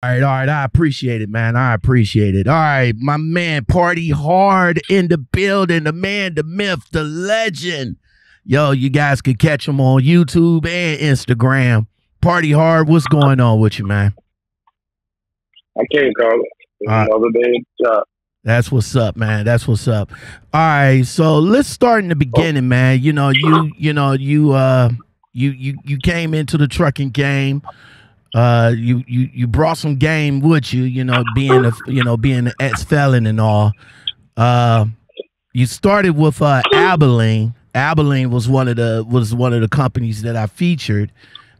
All right, all right. I appreciate it, man. I appreciate it. All right, my man, party hard in the building. The man, the myth, the legend. Yo, you guys can catch him on YouTube and Instagram. Party hard. What's going on with you, man? I can't call it. Right. another day job. That's what's up, man. That's what's up. All right, so let's start in the beginning, man. You know, you you know, you uh you you you came into the trucking game. Uh you you you brought some game with you, you know, being a you know, being an ex felon and all. Uh you started with uh Abilene. Abilene was one of the was one of the companies that I featured.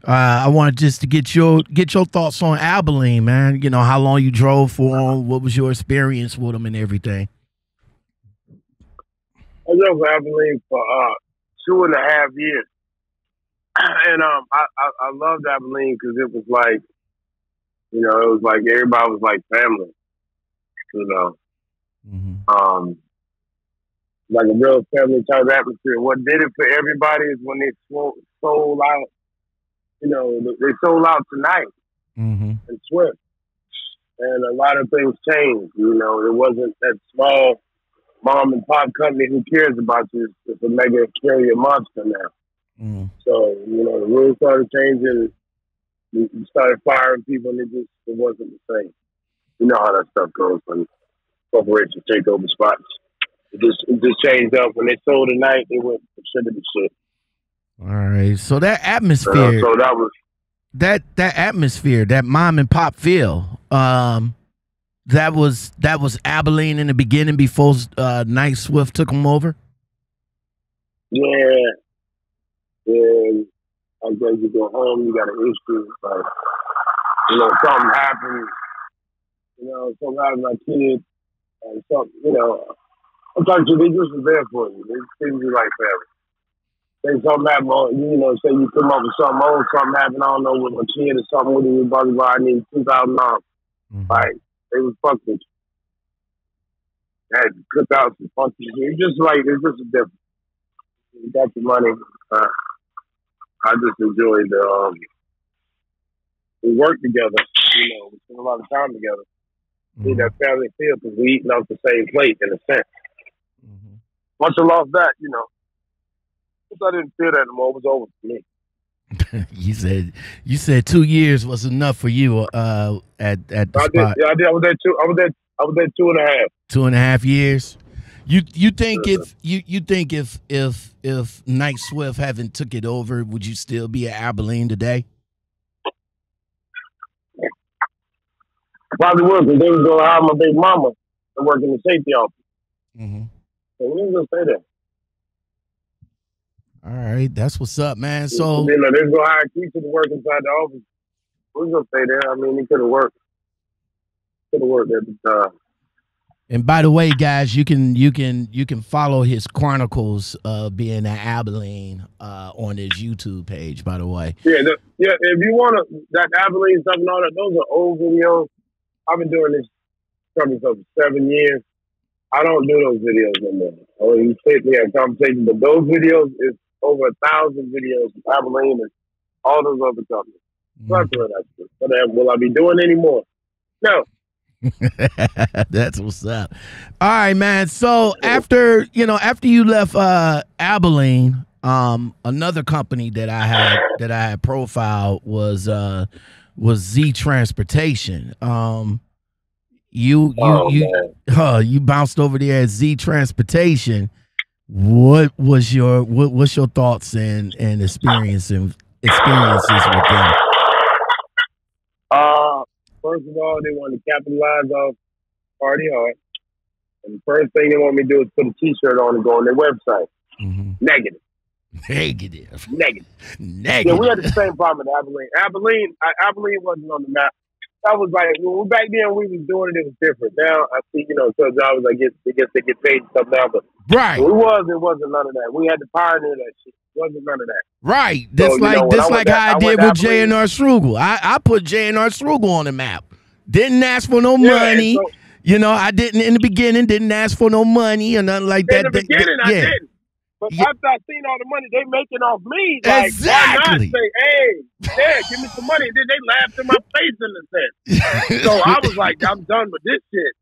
Uh, I wanted just to get your get your thoughts on Abilene, man. You know how long you drove for them, what was your experience with them, and everything. I drove Abilene for uh, two and a half years, and um, I I, I loved Abilene because it was like, you know, it was like everybody was like family, you know, um, like a real family type atmosphere. What did it for everybody is when they sold, sold out, you know, they sold out to Knight. Mm-hmm. and Swift. And a lot of things changed. You know, it wasn't that small mom and pop company who cares about you. It's a mega carrier monster now. Mm-hmm. So, you know, the rules started changing. We started firing people and it just it wasn't the same. You know how that stuff goes when corporations take over spots. It just it just changed up. When they sold the night. it went from shit to the shit. All right. So that Uh, atmosphere, so that was that that atmosphere, that mom and pop feel, um, that was that was Abilene in the beginning before uh, Knight Swift took them over. Yeah. And I guess you go home, you got an issue. Like, you know, something happened. You know, something happened to my kids. And something, you know, I'm talking to you, they just was there for you. They treated you like family. Say something happened, you know, say you come up with something old, something happened, I don't know, with my kid or something with you, blah, blah, blah, I need $2,000. Like, they was fucked with you. Had cookouts and functions. It's just like, it's just a difference. You got your money. Uh, I just enjoyed the, um, we work together. You know, we spend a lot of time together. See that family feel because we eating off the same plate in a sense. Mm-hmm. Once I lost that, you know, once I didn't feel that anymore, it was over for me. you said you said two years was enough for you uh, at at the I spot. did. Yeah, I did. I was there two. I was there. I was there two and a half. two and a half years. You you think if you you think if if if Knight Swift haven't took it over, would you still be at Abilene today? Probably would because they was gonna hire my big mama to work in the safety office. Mm-hmm. So we was gonna stay there. All right, that's what's up, man. So you know, they're gonna hire Keisha to work inside the office. We was gonna stay there. I mean, he could have worked. Could have worked at the time. And by the way, guys, you can you can you can follow his chronicles of being at Abilene uh, on his YouTube page. By the way, Yeah, the, yeah. If you want to, that Abilene stuff and all that, those are old videos. I've been doing this company for seven years. I don't do those videos anymore. more. Or you sit me a conversation, but those videos is over a thousand videos of Abilene and all those other companies. That shit. But uh, will I be doing anymore? No. That's what's up. All right, man. So after you know, after you left uh Abilene, um, another company that I had that I had profiled was uh was Z Transportation. Um you you Oh, you uh, you bounced over there at Z Transportation. What was your what what's your thoughts and and experience and experiences with them? Uh, first of all, they want to capitalize off Party Hard. And the first thing they want me to do is put a T-shirt on and go on their website. Mhm. Negative. Negative. Negative. Negative. Yeah, we had the same problem in Abilene. Abilene, I, Abilene wasn't on the map. That was like when back then we was doing it. It was different. Now I see, you know, so jobs I guess I guess they get paid and stuff now, but Right. when we was it wasn't none of that. We had to pioneer that shit. It wasn't none of that. Right. That's you like know, that's like how I, I did with J and R Schugel. I, I put J and R Schugel on the map. Didn't ask for no Yeah, money. so- you know, I didn't in the beginning, didn't ask for no money or nothing like In that. the Th- beginning, I yeah. didn't. But Yeah. after I seen all the money they making off me, like Exactly. why not say, "Hey, yeah, give me some money"? And then they laughed in my face in a sense. So I was like, "I'm done with this shit."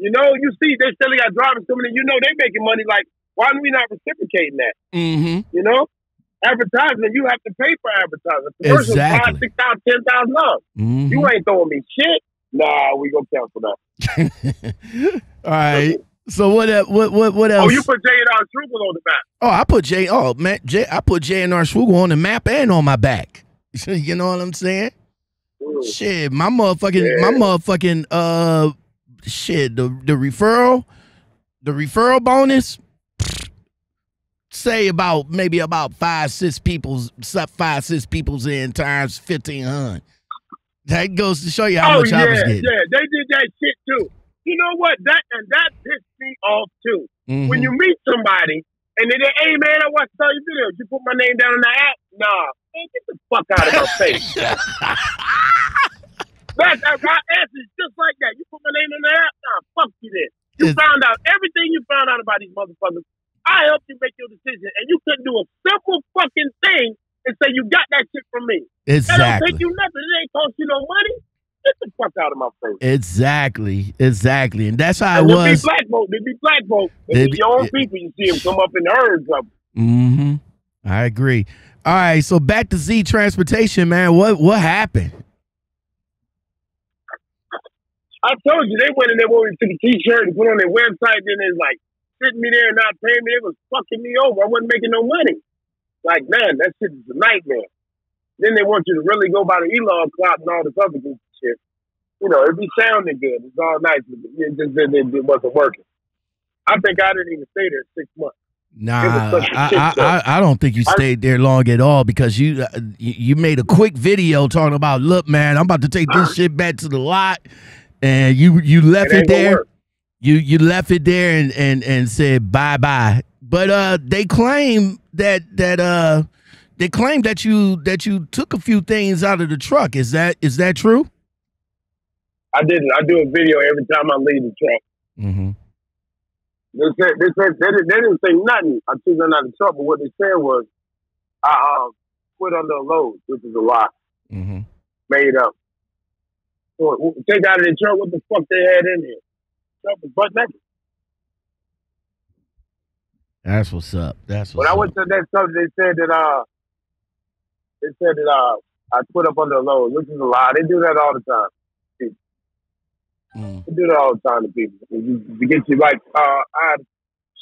You know, you see, they still got drivers coming in. You know, they making money. Like, why are we not reciprocating that? mm-hmm. You know, advertisement, you have to pay for advertising. Commercials, Exactly. five, six thousand, ten thousand dollars. Mm-hmm. You ain't throwing me shit. Nah, we gonna cancel that. All right. So what? What? What? What else? Oh, you put J and R Struble on the map. Oh, I put J. Oh man, J. I put J and R Schugel on the map and on my back. you know what I'm saying? Mm. Shit, my motherfucking, my motherfucking, uh, shit, the the referral, the referral bonus. Say about maybe about five six people's five six people's in times fifteen hundred. That goes to show you how oh much yeah, I was getting. yeah, they did that shit too. You know what? That and that pissed me off too. Mhm. When you meet somebody and they say, "Hey man, I watched all your videos. You put my name down in the app." Nah, man, get the fuck out of my face. That's our answer is just like that. You put my name in the app. Nah, fuck you then. You It's- found out everything you found out about these motherfuckers. I helped you make your decision, and you couldn't do a simple fucking thing and say you got that shit from me. Exactly. That don't take you nothing. It ain't cost you no money. Get the fuck out of my face. Exactly, exactly, and that's how it And be was. black folk. There be black folk. They be- be your own yeah. people. You see them come up in the herds of them. hmm I agree. All right, so back to Z Transportation, man. What what happened? I told you they went in there with took a t-shirt and put on their website. Then it's like sitting me there and not paying me. It was fucking me over. I wasn't making no money. Like man, that shit is a nightmare. Then they want you to really go by the Elon clock and all this other good shit. You know, it be sounding good. It's all nice, but it just it, it, it wasn't working. I think I didn't even stay there six months. Nah, I, I. I I don't think you stayed there long at all because uh, you you made a quick video talking about, look, man, I'm about to take this shit back to the lot, and you you left It it, there. You you left it there and and and said bye bye. But uh, they claim that that uh, they claim that you that you took a few things out of the truck. Is that is that true? I didn't. I do a video every time I leave the truck. Mm-hmm. They said they said they didn't, they didn't say nothing. I took them out of the truck, but what they said was I uh, quit under a load, which is a lie, Mm-hmm. made up. So take out of the truck what the fuck they had in here. Truck was butt naked. That's what's up. That's When what's I up. went to that truck, they said that uh, they said that uh, I put up under a load, which is a lie. They do that all the time. Mm. They do that all the time to people. You, you get you like uh, I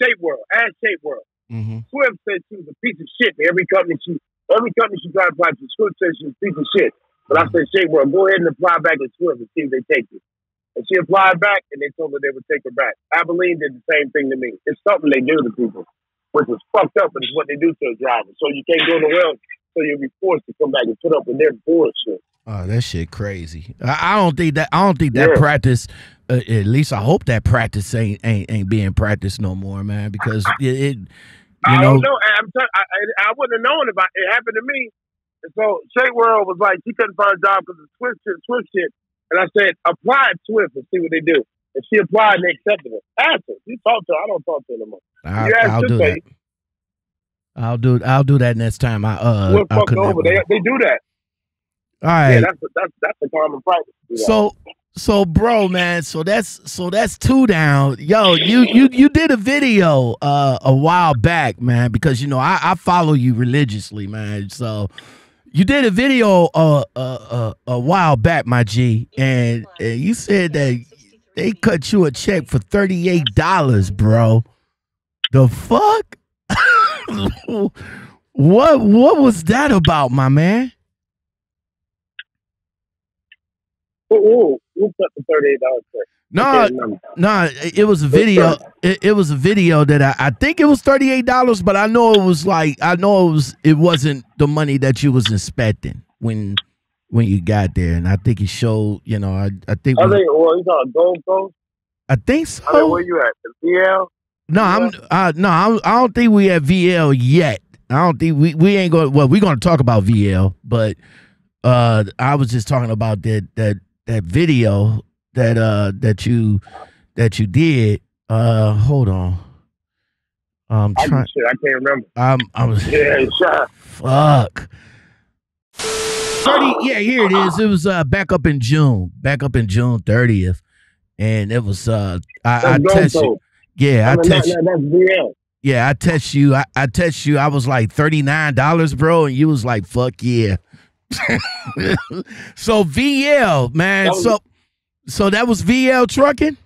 Shape World, ask Shape World. Mm-hmm. Swift said she was a piece of shit. Every company she, every company she tried to apply to, Swift said she was a piece of shit. But I said, Shape World, go ahead and apply back at Swift and see if they take you. And she applied back, and they told her they would take her back. Abilene did the same thing to me. It's something they do to people, which is fucked up, but it's what they do to a driver. So you can't go nowhere else. So you'll be forced to come back and put up with their bullshit. Oh, that shit crazy. I, I don't think that. I don't think that Yeah. practice. Uh, at least I hope that practice ain't ain't ain't being practiced no more, man. Because it, it you I know, don't know. I- I'm t- I, I, I wouldn't have known if I, it happened to me. And so Shay World was like, she couldn't find a job because of Swift shit, Swift shit. And I said, apply at Swift and see what they do. And she applied and they accepted her. Ask her. You talk to her. I don't talk to her no more. I, you I'll do that. I'll do I'll do that next time. I uh fucked over. They, they do that. All right. Yeah, that's a, that's that's a common practice. So so bro, man, so that's so that's two down. Yo, you you you did a video uh a while back, man, because you know I, I follow you religiously, man. So you did a video uh, uh, uh a while back, my G, and, and you said that they cut you a check for thirty eight dollars, bro. The fuck? what what was that about, my man? Ooh, ooh, the thirty-eight dollars check? No, I can't remember. No, it was a video. It, it was a video that I, I think it was thirty eight dollars, but I know it was like I know it was it wasn't the money that you was expecting when when you got there, and I think it showed. You know, I I think I think, well, you it Gold Coast? I think I mean, so. where you at? The VL? No, I'm uh, no, I'm, I don't think we at VL yet. I don't think we we ain't going. Well, we're going to talk about VL, but uh, I was just talking about that that that video that uh that you that you did. Uh, hold on. I'm I, trying. I can't remember. I'm. I was. Yeah, shot. Fuck. 30 yeah here it is it was uh back up in june back up in june 30th and it was uh i, I text you yeah i text that, that, that's VL. yeah i text you I, I text you i was like $39 bro and you was like fuck yeah so vl man was- so so that was vl trucking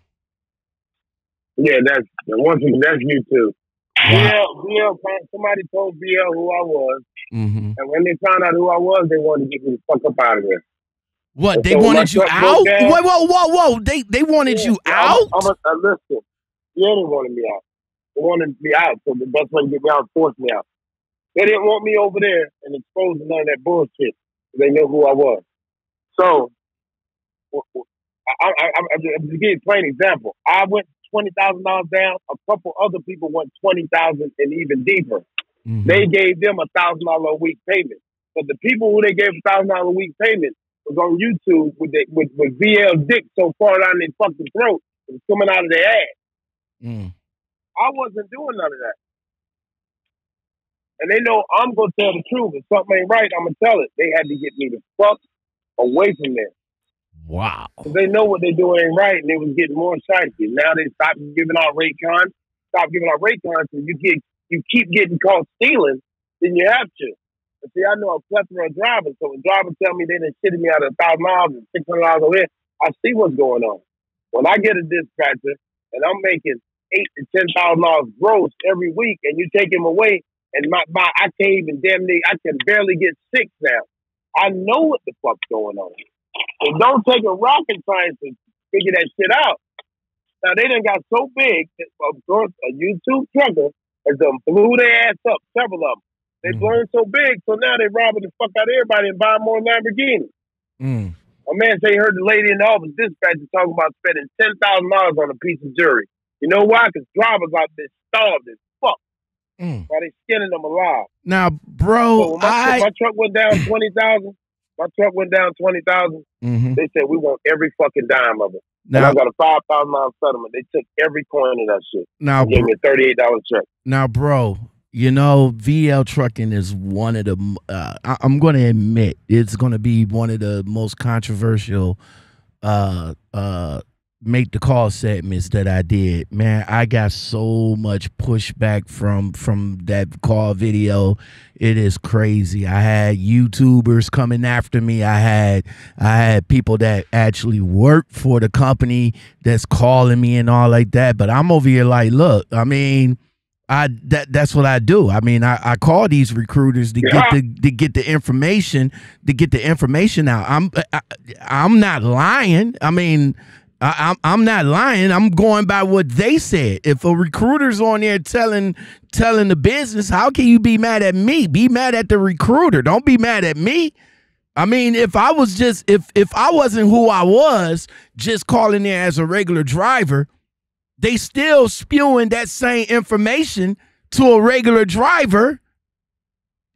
Yeah, that's once that's you too. Wow. VL, VL, somebody told VL who I was, mm-hmm. and when they found out who I was, they wanted to get me the fuck up out of there. what And they so wanted you out down- whoa whoa whoa whoa they they wanted you Yeah, out I'm, I'm a, listen, yeah, they wanted me out. They wanted me out, so the best way to get me out is force me out. They didn't want me over there and exposing none of that bullshit. They knew who I was. So, I, I, I, I, to give you a plain example, I went twenty thousand dollars down. A couple other people went twenty thousand and even deeper. Mhm. They gave them a thousand dollar a week payment. But the people who they gave a thousand dollar a week payment was on YouTube with the, with, with VL dick so far down their fucking throat, it was coming out of their ass. Mm. I wasn't doing none of that. And they know I'm gonna tell the truth. If something ain't right, I'm gonna tell it. They had to get me the fuck away from there. wow they know what they're doing ain't right, and they was getting more shifty. Now they stop giving out rate cards, stop giving out rate cards, and you get you keep getting caught stealing, then you have to. But see, I know a plethora of drivers, so when drivers tell me they done shitted me out of a thousand dollars and six hundred miles over here, I see what's going on. When I get a dispatcher and I'm making eight to ten thousand dollars gross every week, and you take him away, and my, my I can't even damn near I can barely get six now. I know what the fuck's going on. It don't take a rocket science to figure that shit out. Now they done got so big that of course a YouTube trucker has done blew their ass up, several of them. They Mhm. blown so big, so now they're robbing the fuck out of everybody and buying more Lamborghinis. Mm. A man say he heard the lady in the office dispatcher talking about spending ten thousand dollars on a piece of jewelry. You know why? Because drivers out there fuck Mm. while they skinning them alive. now So bro when my, i my truck went down twenty thousand. My truck went down twenty thousand. Mhm. They said we want every fucking dime of it. And now I got a five thousand dollar settlement. They took every coin of that shit. now Gave me a thirty eight dollar check. Now, bro, you know VL trucking is one of the. Uh, I, I'm going to admit it's going to be one of the most controversial uh, uh, make the call segments that I did. Man, I got so much pushback from from that call video. It is crazy. I had YouTubers coming after me. I had I had people that actually work for the company that's calling me and all like that. But I'm over here like, look, I mean. I that that's what I do. I mean, I, I call these recruiters to Yeah. get the to get the information to get the information out. I'm I, I'm not lying. I mean, I, I'm I'm not lying. I'm going by what they said. If a recruiter's on there telling telling the business, how can you be mad at me? Be mad at the recruiter. Don't be mad at me. I mean, if I was just if if I wasn't who I was, just calling there as a regular driver, they still spewing that same information to a regular driver.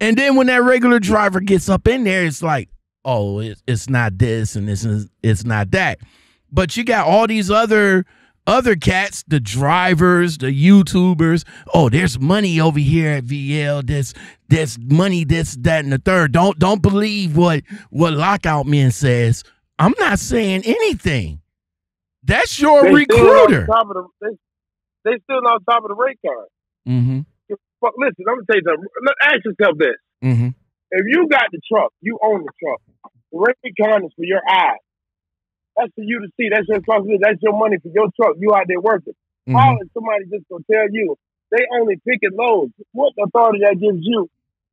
And then when that regular driver gets up in there, it's like, oh, it, it's not this and this is it's not that. But you got all these other other cats, the drivers, the YouTubers. Oh, there's money over here at VL. There's there's money, this, that, and the third. Don't don't believe what what lockout man says. I'm not saying anything. That's your They still recruiter. on top of the, they, they still on top of the rate card. Mm-hmm. Fuck, listen, I'm gonna tell you something. Ask yourself this: Mm-hmm. If you got the truck, you own the truck. The rate card is for your eyes. That's for you to see. That's your responsibility. That's your money for your truck. You out there working. Mm-hmm. How is somebody just gonna tell you they only picking loads? What authority that gives you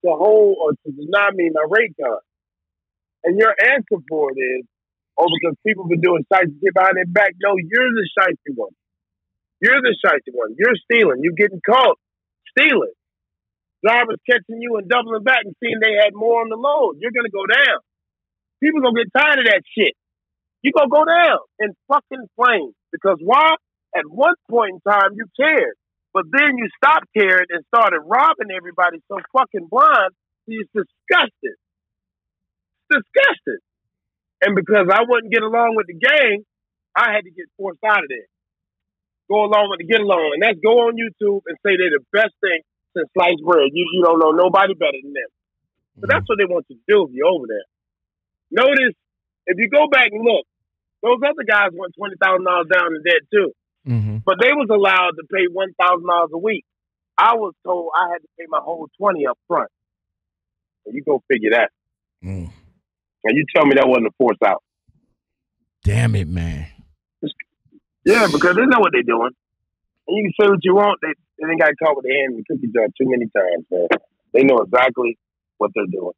to hold or to deny me my rate card? And your answer for it is, oh, because people been doing shifty shit behind their back. No, you're the shifty one. You're the shifty one. You're stealing. You're getting caught stealing. Drivers catching you and doubling back and seeing they had more on the load. You're gonna go down. People gonna get tired of that shit. You gonna go down in fucking flames because why? At one point in time, you cared, but then you stopped caring and started robbing everybody so fucking blind. It's disgusting. Disgusting. And because I wouldn't get along with the gang, I had to get forced out of there. go along with the get along, and that's go on YouTube and say they're the best thing since sliced bread. You you don't know nobody better than them. So mm-hmm. that's what they want you to do if you're over there. Notice if you go back and look, those other guys went twenty thousand dollars down in debt too, Mm-hmm. but they was allowed to pay one thousand dollars a week. I was told I had to pay my whole twenty up front. And you go figure that. Mm. And you tell me that wasn't a force out. Damn it, man. Yeah, because they know what they're doing. And you can say what you want. They they got caught with their hand in the cookie jar too many times, man. They know exactly what they're doing.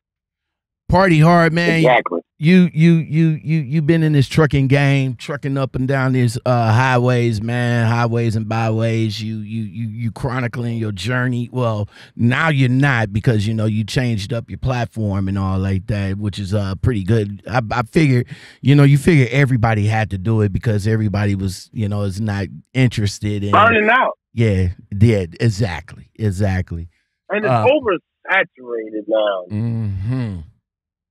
Party hard, man. Exactly. you you you you you been in this trucking game, trucking up and down these uh highways, man, highways and byways. You you you you chronicling your journey. Well, now you're not because you know you changed up your platform and all like that, which is uh pretty good. I, I figured, you know, you figure everybody had to do it because everybody was, you know, is not interested in. Burning out. Yeah, yeah, exactly, exactly. And it's Uh. oversaturated now. hmm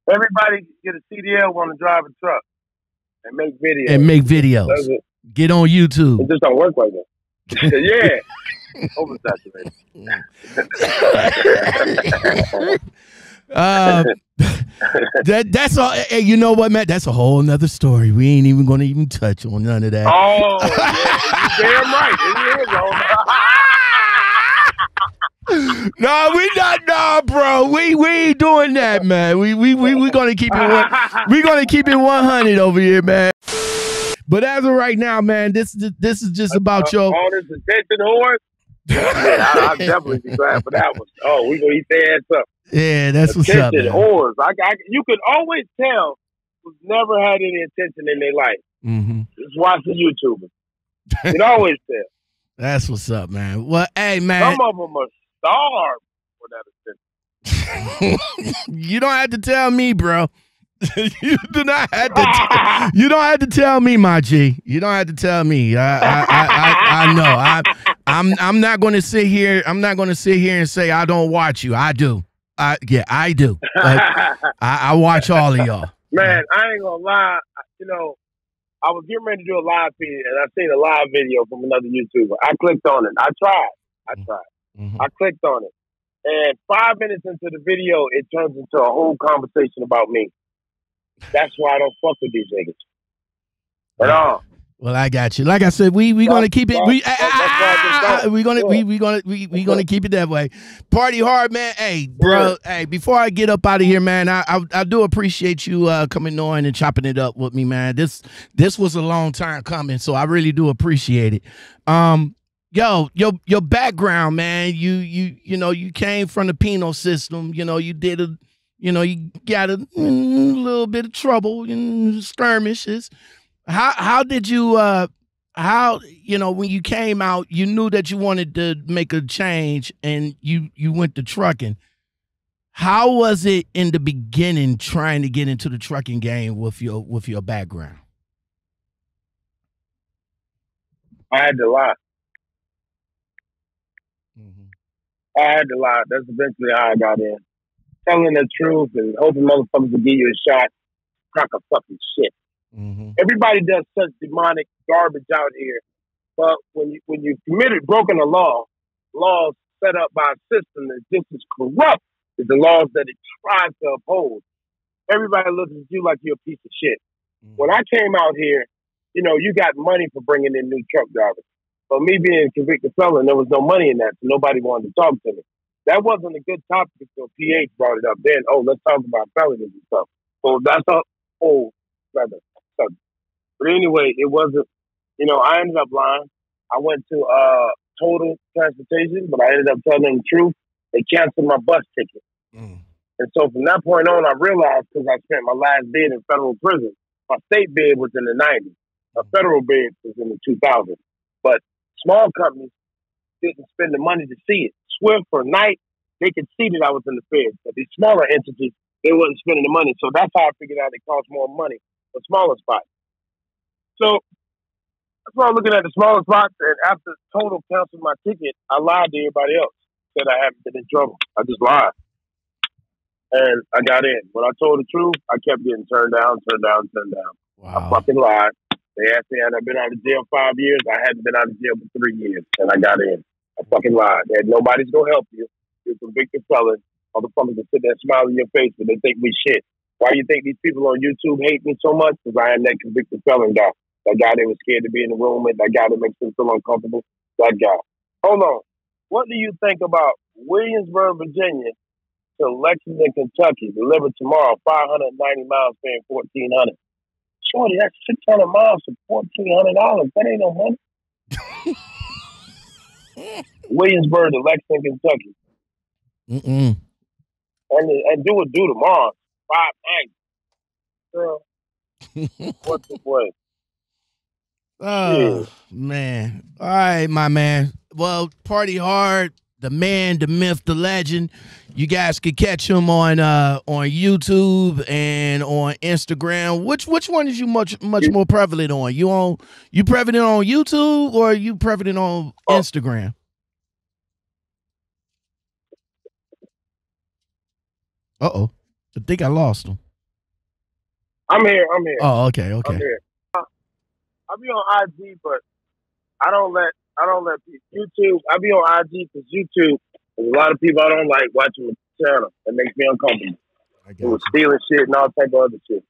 Everybody get a CDL want to drive a truck and make videos. And make videos. Get on YouTube. it just don't work like that. yeah. Oversaturated. uh, that that's all. Hey, you know what, Matt? That's a whole nother story. We ain't even gonna even touch on none of that. Oh, yeah. Damn right. It is no, we not. No, bro. We we ain't doing that, man. We we we we gonna keep it. One, we gonna keep it one hundred over here, man. But as of right now, man, this is this is just about your. All attention whore. Yeah, I, I'd definitely be glad for that one. Oh, we gonna eat their ass up. Yeah, that's what's up. attention Man. I, I, you could always tell who's never had any attention in their life. hmm Just watch the YouTuber. You can always tell. That's what's up, man. Well, hey, man. Some of them are starved for that attention. you don't have to tell me, bro. you do not have to. T- you don't have to tell me, my G. You don't have to tell me. I, I, I, I, I know. I, I'm, I'm not going to sit here. I'm not going to sit here and say I don't watch you. I do. I, yeah, I do. But I, I watch all of y'all. Man, I ain't gonna lie. You know, I was getting ready to do a live feed, and I seen a live video from another YouTuber. I clicked on it. I tried. I mm. tried. Mhm. I clicked on it, and five minutes into the video, it turns into a whole conversation about me. That's why I don't fuck with these niggas at all. Well, I got you. Like I said, we we gonna keep it. We That's- that's why I just don't. we gonna we Yeah. we gonna we we gonna keep it that way. Party hard, man. Hey, bro. Hey, before I get up out of here, man, I, I I do appreciate you uh coming on and chopping it up with me, man. This this was a long time coming, so I really do appreciate it. Um, yo, your your background, man. You you you know you came from the penal system. You know you did a. You know, you got a mm, little bit of trouble and skirmishes how how did you uh how you know when you came out you knew that you wanted to make a change and you you went to trucking how was it in the beginning trying to get into the trucking game with your with your background I had to lie. I had to lie. That's eventually how I got in. Telling the truth and hoping motherfuckers will give you a shot. Crack a fucking shit. mm-hmm. Everybody does such demonic garbage out here. But when you when you committed broken a law, laws set up by a system that's just as corrupt as the laws that it tries to uphold, everybody looks at you like you're a piece of shit. When I came out here, you know, you got money for bringing in new truck drivers. But me being a convicted felon, there was no money in that, so nobody wanted to talk to me. That wasn't a good topic until PH brought it up. Then, oh, let's talk about felonies and stuff. So that's a whole other subject. But anyway, it wasn't. You know, I ended up lying. I went to uh, Total Transportation, but I ended up telling them the truth. They canceled my bus ticket. Mm. And so from that point on, I realized because I spent my last bid in federal prison, my state bid was in the 90s. My federal bid was in the 2000s. But small companies didn't spend the money to see it. Swift or Knight, they could see that I was in the feds. But these smaller entities, they wasn't spending the money. So that's how I figured out it cost more money for smaller spots. So that's why I'm looking at the smaller spots. And after Total canceled my ticket, I lied to everybody else. Said I haven't been in trouble. I just lied and I got in. When I told the truth, I kept getting turned down, turned down, turned down. I fucking lied. They asked me had I been out of jail five years. I hadn't been out of jail for three years, and I got in. I fucking lied. That nobody's gonna help you. You're convicted felon. Motherfuckers can sit there smiling in your face, but they think we shit. Why do you think these people on YouTube hate me so much? Because I am that convicted felon guy. That guy that was scared to be in the room with. That guy that makes them feel uncomfortable. That guy. Hold on. What do you think about Williamsburg, Virginia, to Lexington, Kentucky, delivered tomorrow, 590 miles, paying 1400 Shorty, that's 600 miles for $1,400. That ain't no money. Williamsburg to Lexington, Kentucky. Mm-mm. And, and do it due tomorrow. Five Girl, what's the play? Oh, yeah. man. All right, my man. Well, party hard the man, the myth, the legend. You guys can catch him on uh, on YouTube and on Instagram. Which which one is you much much more prevalent on? You on you prevalent on YouTube or you prevalent on oh. Instagram? Uh oh, I think I lost him. I'm here. I'm here. Oh, okay, okay. I'm here. I'll be on IG, but I don't let I don't let YouTube. I be on IG because YouTube. There's a lot of people I don't like watching the channel. It makes me uncomfortable. With stealing shit and all type of other shit.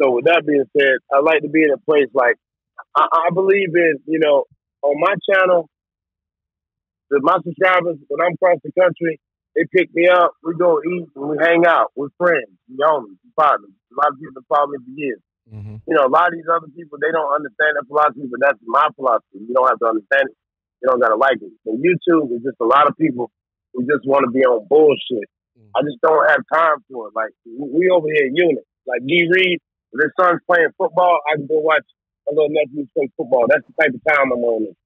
So with that being said, I like to be in a place like I, I believe in. You know, on my channel, the my subscribers when I'm across the country, they pick me up. We go eat and we hang out. We're friends, we homies, we partners. A lot of people follow me for years. Mm-hmm. You know, a lot of these other people they don't understand that philosophy, but that's my philosophy. You don't have to understand it you don't gotta like it. And YouTube is just a lot of people who just want to be on bullshit. Mm. I just don't have time for it. Like we over here in unit. Like D Reed, if his son's playing football, I can go watch my little nephew play football. That's the type of time I'm on. It.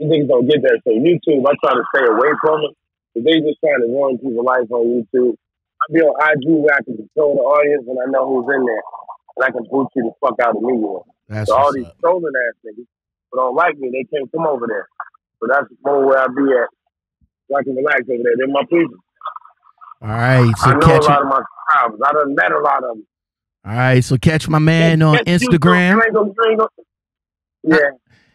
You niggas don't get that. So YouTube, I try to stay away from it. Because they just trying to ruin people's life on YouTube. I be on IG where I can control the audience and I know who's in there. And I can boot you the fuck out of me. That's so all these up. trolling ass niggas who don't like me, they can't come over there. So that's more where I be at. So I can relax over there. They're my people. All right. So I know catch a lot of my. I done met a lot of them. All right. So catch my man on Instagram. yeah.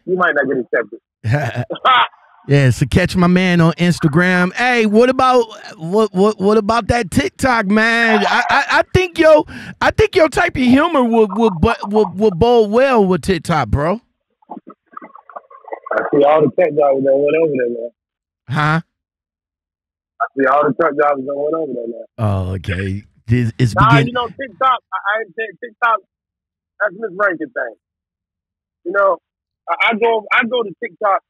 You might not get accepted. Yeah, so catch my man on Instagram. Hey, what about what what what about that TikTok, man? I, I, I think yo I think your type of humor would would would would bowl well with TikTok, bro. I see all the tech drivers that went over there man. Huh? I see all the truck drivers going over there now. Oh, okay. This is nah, begin- you know, TikTok, I, I TikTok, that's Miss Rankin thing. You know, I, I go I go to TikTok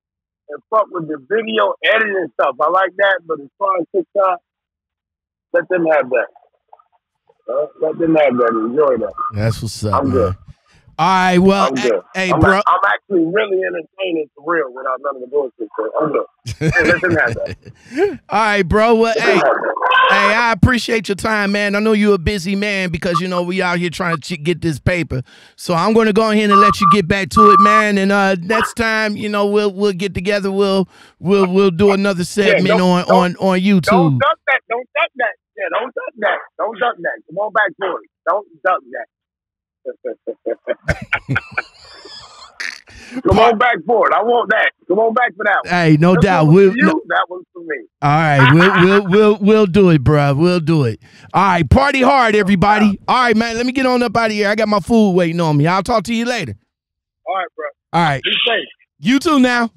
and fuck with the video editing stuff. I like that, but as far as TikTok, let them have that. Uh, let them have that. Enjoy that. That's what's up. I'm man. good. All right, well, I'm good. hey, I'm bro. I'm actually really entertaining for real without none of the bullshit. So I'm good. hey, let them have that. All right, bro. Well, hey, hey, I appreciate your time, man. I know you're a busy man because you know we out here trying to get this paper. So I'm going to go ahead and let you get back to it, man. And uh, next time, you know, we'll we'll get together. We'll we'll we'll do another segment yeah, on on on YouTube. Don't duck that. Don't duck that. Yeah, don't duck that. Don't duck that. Come on back to it. Don't duck that. Come on back for it. I want that. Come on back for that one. Hey, no this doubt. We'll, you, no, that one's for me. All right, we'll we'll we'll we'll do it, bro. We'll do it. All right, party hard, everybody. All right, man. Let me get on up out of here. I got my food waiting on me. I'll talk to you later. All right, bro. All right. Be safe. You too now.